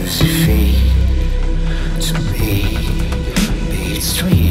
his feet to me dream.